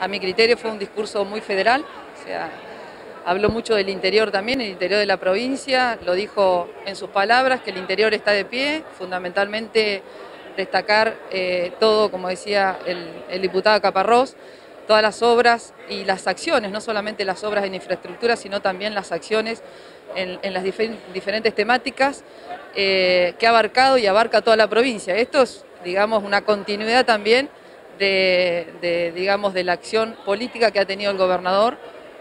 a mi criterio fue un discurso muy federal, o sea, habló mucho del interior también, el interior de la provincia, lo dijo en sus palabras, que el interior está de pie, fundamentalmente destacar eh, todo, como decía el, diputado Caparrós, todas las obras y las acciones, no solamente las obras en infraestructura, sino también las acciones en, las diferentes temáticas eh, que ha abarcado y abarca toda la provincia. Esto es, digamos, una continuidad también de, digamos, de la acción política que ha tenido el gobernador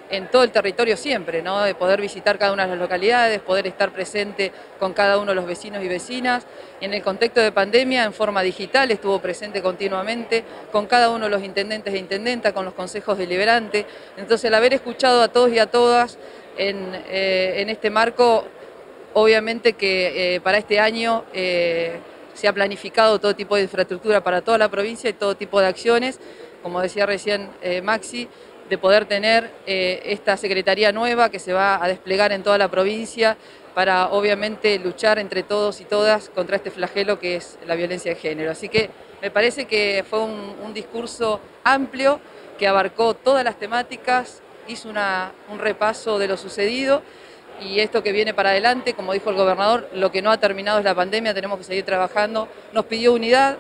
en todo el territorio siempre, ¿no? de poder visitar cada una de las localidades, poder estar presente con cada uno de los vecinos y vecinas. En el contexto de pandemia, en forma digital, estuvo presente continuamente con cada uno de los intendentes e intendentas, con los consejos deliberantes. Entonces, el haber escuchado a todos y a todas en, eh, este marco, obviamente que eh, para este año... Eh, se ha planificado todo tipo de infraestructura para toda la provincia y todo tipo de acciones, como decía recién eh, Maxi, de poder tener eh, esta secretaría nueva que se va a desplegar en toda la provincia para obviamente luchar entre todos y todas contra este flagelo que es la violencia de género. Así que me parece que fue un, discurso amplio que abarcó todas las temáticas, hizo un repaso de lo sucedido y esto que viene para adelante, como dijo el gobernador, lo que no ha terminado es la pandemia, tenemos que seguir trabajando. Nos pidió unidad,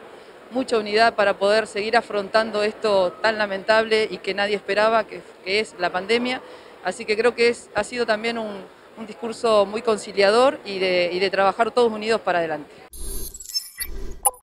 mucha unidad para poder seguir afrontando esto tan lamentable y que nadie esperaba, que, es la pandemia. Así que creo que es, ha sido también un, discurso muy conciliador y de trabajar todos unidos para adelante.